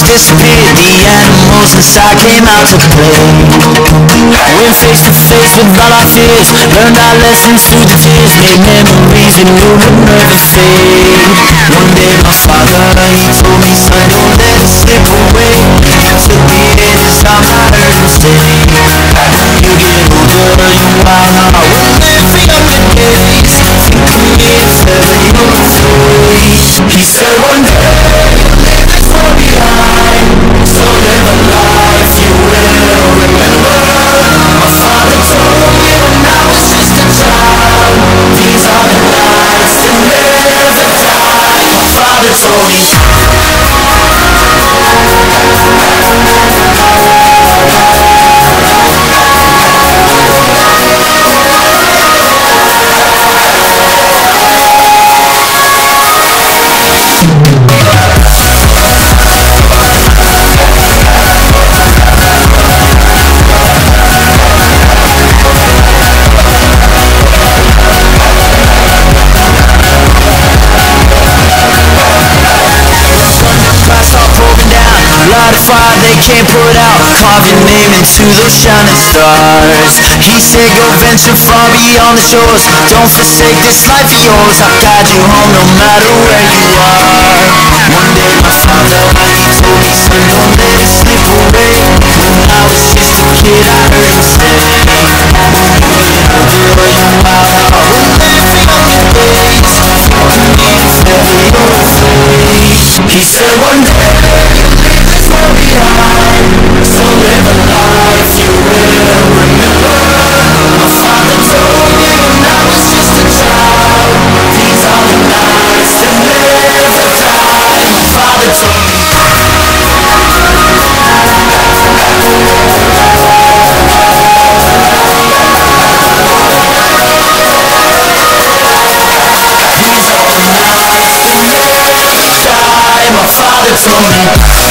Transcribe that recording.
shadows disappeared The animals inside came out to play Went face to face with all our fears Learned our lessons through the tears. Made memories and knew would never fade Fire they can't put out. Carve your name into those shining stars. He said go venture far beyond the shores. Don't forsake this life of yours. I'll guide you home no matter where you are wanna